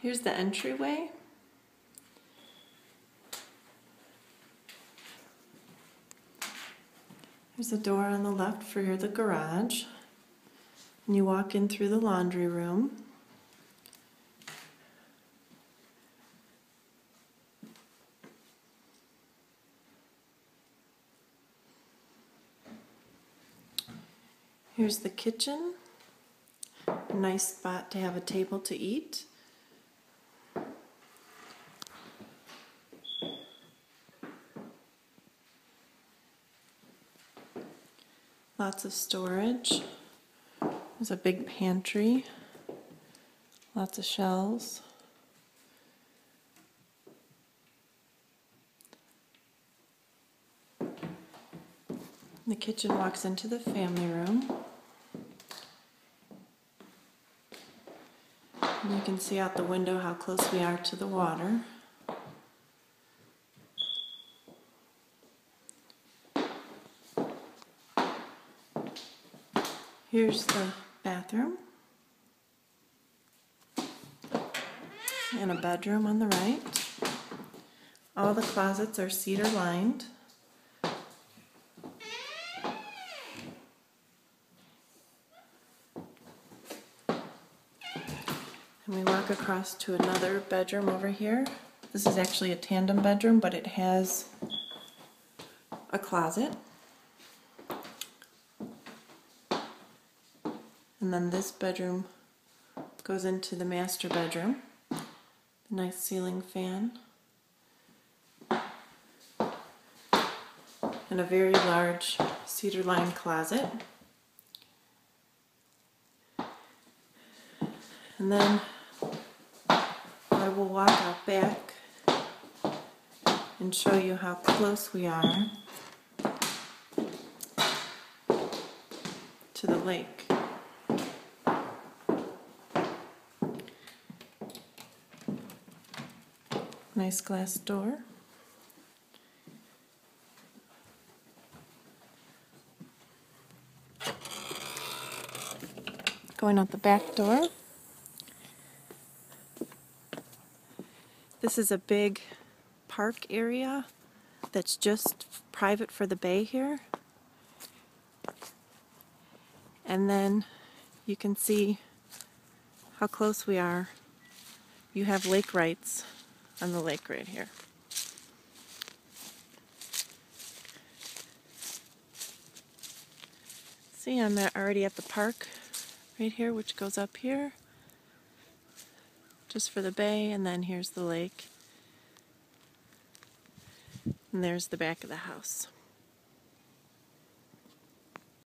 Here's the entryway. There's a door on the left for the garage. And you walk in through the laundry room. Here's the kitchen. A nice spot to have a table to eat. Lots of storage. There's a big pantry. Lots of shelves. The kitchen walks into the family room. And you can see out the window how close we are to the water. Here's the bathroom. And a bedroom on the right. All the closets are cedar lined. And we walk across to another bedroom over here. This is actually a tandem bedroom, but it has a closet. And then this bedroom goes into the master bedroom. Nice ceiling fan. And a very large cedar lined closet. And then I will walk out back and show you how close we are to the lake. Nice glass door. Going out the back door. This is a big park area that's just private for the bay here. And then you can see how close we are. You have lake rights on the lake right here. See, I'm already at the park right here, which goes up here, just for the bay, and then here's the lake. And there's the back of the house.